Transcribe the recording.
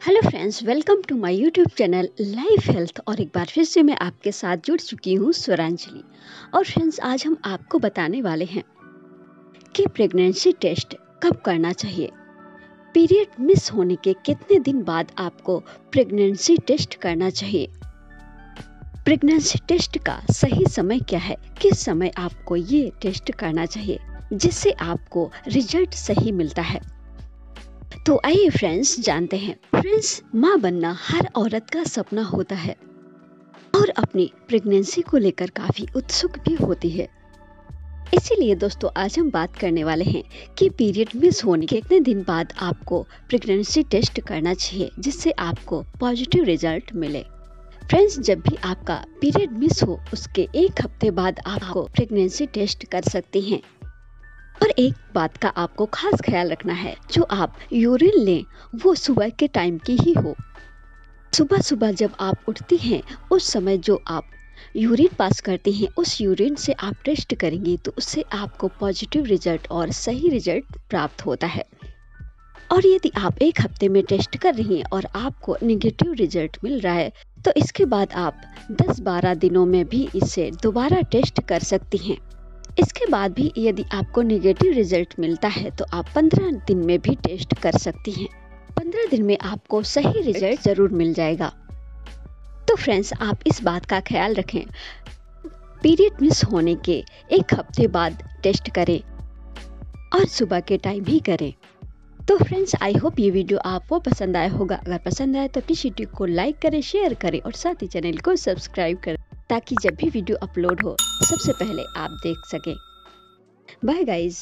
Hello friends welcome to my YouTube channel life health और एक बार फिर से मैं आपके साथ जुड़ चुकी हूँ स्वरांजलि। और फ्रेंड्स आज हम आपको बताने वाले हैं कि प्रेगनेंसी टेस्ट कब करना चाहिए। पीरियड मिस होने के कितने दिन बाद आपको प्रेगनेंसी टेस्ट करना चाहिए। प्रेगनेंसी टेस्ट का सही समय क्या है? किस समय आपको ये टेस्ट करना चाहिए, जिससे आपको रिज़ल्ट सही मिलता है? तो आइए फ्रेंड्स जानते हैं। फ्रेंड्स माँ बनना हर औरत का सपना होता है। और अपनी प्रेगनेंसी को लेकर काफ़ी उत्सुक भी होती है। इसीलिए दोस्तों आज हम बात करने वाले हैं कि पीरियड मिस होने के कितने दिन बाद आपको प्रेगनेंसी टेस्ट करना चाहिए जिससे आपको पॉजिटिव रिज़ल्ट मिले। फ्रेंड्स जब भी आपका पीरियड मिस हो उसके एक हफ़्ते बाद आपको प्रेगनेंसी टेस्ट कर सकती हैं। और एक बात का आपको खास ख्याल रखना है, जो आप यूरिन लें, वो सुबह के टाइम की ही हो। सुबह सुबह जब आप उठती हैं, उस समय जो आप यूरिन पास करते हैं, उस यूरिन से आप टेस्ट करेंगे तो उससे आपको पॉजिटिव रिज़ल्ट और सही रिज़ल्ट प्राप्त होता है। और यदि आप एक हफ़्ते में टेस्ट कर रही हैं और आपको निगेटिव रिज़ल्ट मिल रहा है तो इसके बाद आप 10-12 दिनों में भी इसे दोबारा टेस्ट कर सकती हैं। इसके बाद भी यदि आपको निगेटिव रिज़ल्ट मिलता है तो आप 15 दिन में भी टेस्ट कर सकती हैं। 15 दिन में आपको सही रिज़ल्ट ज़रूर मिल जाएगा। तो फ्रेंड्स आप इस बात का ख्याल रखें। पीरियड मिस होने के एक हफ़्ते बाद टेस्ट करें और सुबह के टाइम ही करें। तो फ्रेंड्स आई होप ये वीडियो आपको पसंद आया होगा। अगर पसंद आए तो वीडियो को लाइक करें शेयर करें और साथ ही चैनल को सब्सक्राइब करें। ताकि जब भी वीडियो अपलोड हो सबसे पहले आप देख सकें। Bye guys